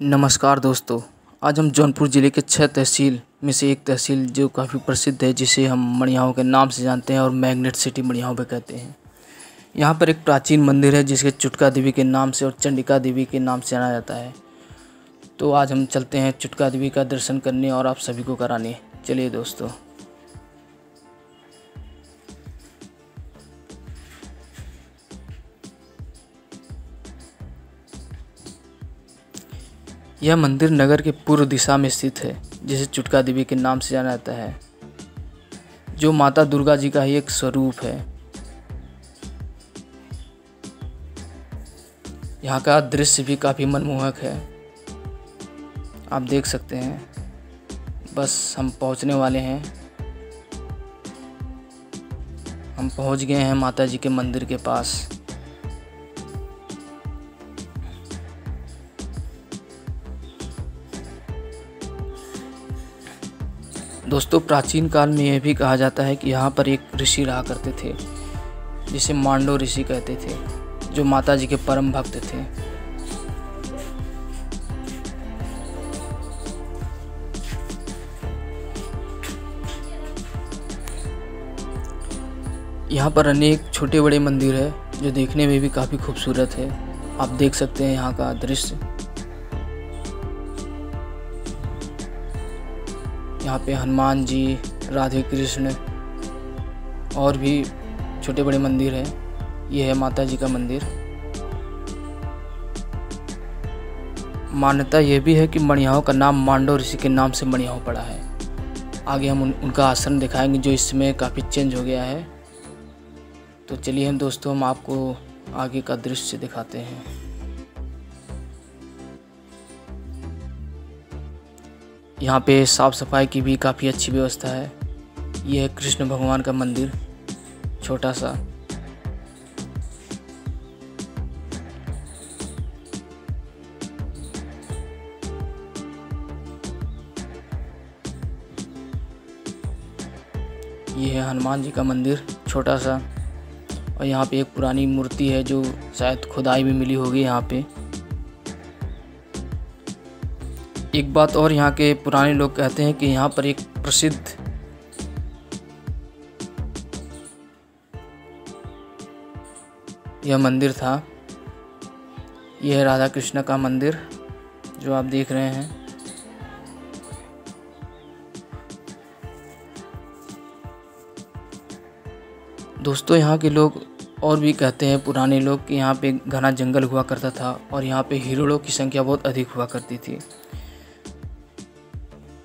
नमस्कार दोस्तों, आज हम जौनपुर ज़िले के छह तहसील में से एक तहसील जो काफ़ी प्रसिद्ध है, जिसे हम मणियाओं के नाम से जानते हैं और मैग्नेट सिटी मणियाओं पर कहते हैं। यहाँ पर एक प्राचीन मंदिर है जिसे चुटका देवी के नाम से और चंडिका देवी के नाम से जाना जाता है। तो आज हम चलते हैं चुटका देवी का दर्शन करने और आप सभी को कराने। चलिए दोस्तों। यह मंदिर नगर के पूर्व दिशा में स्थित है, जिसे चुटका देवी के नाम से जाना जाता है, जो माता दुर्गा जी का ही एक स्वरूप है। यहाँ का दृश्य भी काफ़ी मनमोहक है। आप देख सकते हैं, बस हम पहुँचने वाले हैं। हम पहुँच गए हैं माता जी के मंदिर के पास। दोस्तों, प्राचीन काल में यह भी कहा जाता है कि यहाँ पर एक ऋषि रहा करते थे, जिसे मांडो ऋषि कहते थे, जो माता जी के परम भक्त थे। यहाँ पर अनेक छोटे बड़े मंदिर है, जो देखने में भी काफ़ी खूबसूरत है। आप देख सकते हैं यहाँ का दृश्य। यहाँ पे हनुमान जी राधे कृष्ण और भी छोटे बड़े मंदिर हैं। ये है माता जी का मंदिर। मान्यता ये भी है कि मणियाओं का नाम मांडव ऋषि के नाम से मणियाओं पड़ा है। आगे हम उन, उनका आश्रम दिखाएँगे जो इसमें काफ़ी चेंज हो गया है। तो चलिए हम दोस्तों हम आपको आगे का दृश्य दिखाते हैं। यहाँ पे साफ़ सफ़ाई की भी काफ़ी अच्छी व्यवस्था है। ये है कृष्ण भगवान का मंदिर, छोटा सा। ये है हनुमान जी का मंदिर, छोटा सा। और यहाँ पे एक पुरानी मूर्ति है जो शायद खुदाई में मिली होगी यहाँ पे। एक बात और यहाँ के पुराने लोग कहते हैं कि यहाँ पर एक प्रसिद्ध यह मंदिर था। यह राधा कृष्ण का मंदिर जो आप देख रहे हैं। दोस्तों, यहाँ के लोग और भी कहते हैं, पुराने लोग, कि यहाँ पे घना जंगल हुआ करता था और यहाँ पे हिरणों की संख्या बहुत अधिक हुआ करती थी।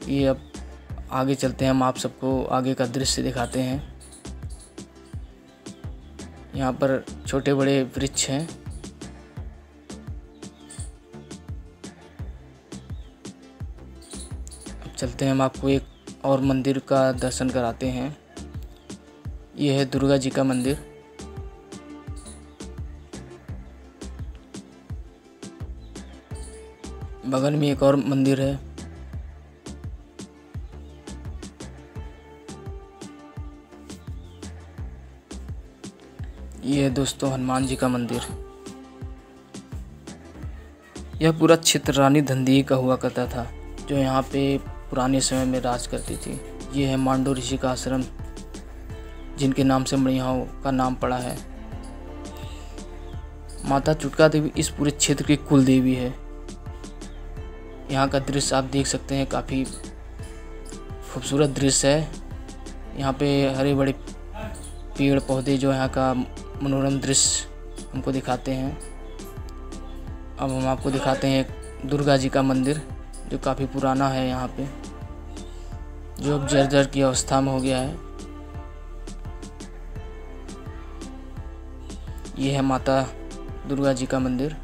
ये अब आगे चलते हैं, हम आप सबको आगे का दृश्य दिखाते हैं। यहाँ पर छोटे बड़े वृक्ष हैं। अब चलते हैं, हम आपको एक और मंदिर का दर्शन कराते हैं। ये है दुर्गा जी का मंदिर। बगल में एक और मंदिर है। ये दोस्तों हनुमान जी का मंदिर। यह पूरा क्षेत्र रानी धंधी का हुआ करता था, जो यहाँ पे पुराने समय में राज करती थी। ये है मांडो ऋषि का आश्रम, जिनके नाम से मणियाओं का नाम पड़ा है। माता चुटका देवी इस पूरे क्षेत्र की कुल देवी है। यहाँ का दृश्य आप देख सकते हैं, काफ़ी खूबसूरत दृश्य है। यहाँ पे हरे बड़े पेड़ पौधे जो यहाँ का मनोरम दृश्य हमको दिखाते हैं। अब हम आपको दिखाते हैं एक दुर्गा जी का मंदिर, जो काफ़ी पुराना है यहाँ पे, जो अब जर्जर की अवस्था में हो गया है। ये है माता दुर्गा जी का मंदिर।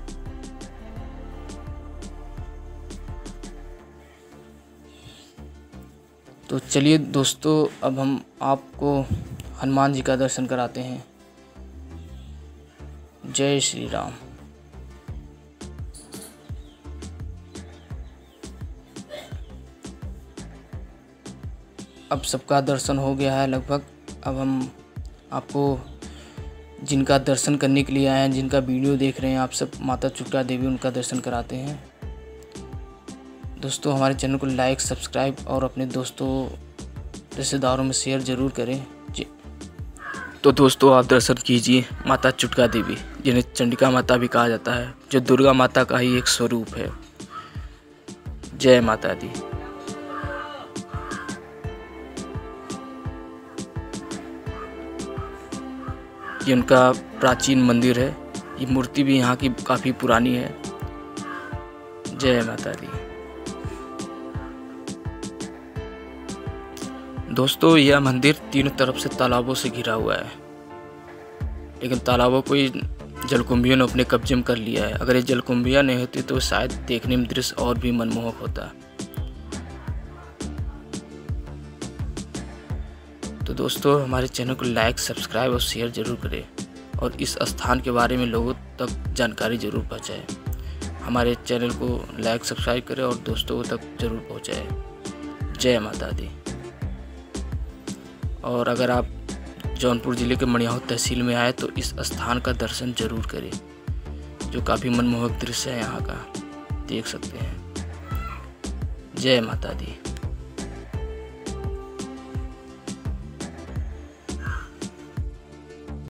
तो चलिए दोस्तों, अब हम आपको हनुमान जी का दर्शन कराते हैं। जय श्री राम अब सबका दर्शन हो गया है लगभग। अब हम आपको जिनका दर्शन करने के लिए आए हैं, जिनका वीडियो देख रहे हैं, आप सब माता चुटका देवी, उनका दर्शन कराते हैं। दोस्तों, हमारे चैनल को लाइक, सब्सक्राइब और अपने दोस्तों, रिश्तेदारों में शेयर ज़रूर करें। तो दोस्तों, आप दर्शन कीजिए माता चुटका देवी, जिन्हें चंडिका माता भी कहा जाता है, जो दुर्गा माता का ही एक स्वरूप है। जय माता दी। ये उनका प्राचीन मंदिर है। ये मूर्ति भी यहाँ की काफ़ी पुरानी है। जय माता दी। दोस्तों, यह मंदिर तीनों तरफ़ से तालाबों से घिरा हुआ है। लेकिन तालाबों को ही जलकुंभियों ने अपने कब्जे में कर लिया है। अगर ये जलकुंभियाँ नहीं होती तो शायद देखने में दृश्य और भी मनमोहक होता। तो दोस्तों, हमारे चैनल को लाइक, सब्सक्राइब और शेयर ज़रूर करें और इस स्थान के बारे में लोगों तक जानकारी ज़रूर पहुँचाएँ। हमारे चैनल को लाइक, सब्सक्राइब करें और दोस्तों तक ज़रूर पहुँचाएँ। जय माता दी। और अगर आप जौनपुर ज़िले के मणियाहू तहसील में आए तो इस स्थान का दर्शन ज़रूर करें, जो काफ़ी मनमोहक दृश्य है यहाँ का। देख सकते हैं। जय माता दी।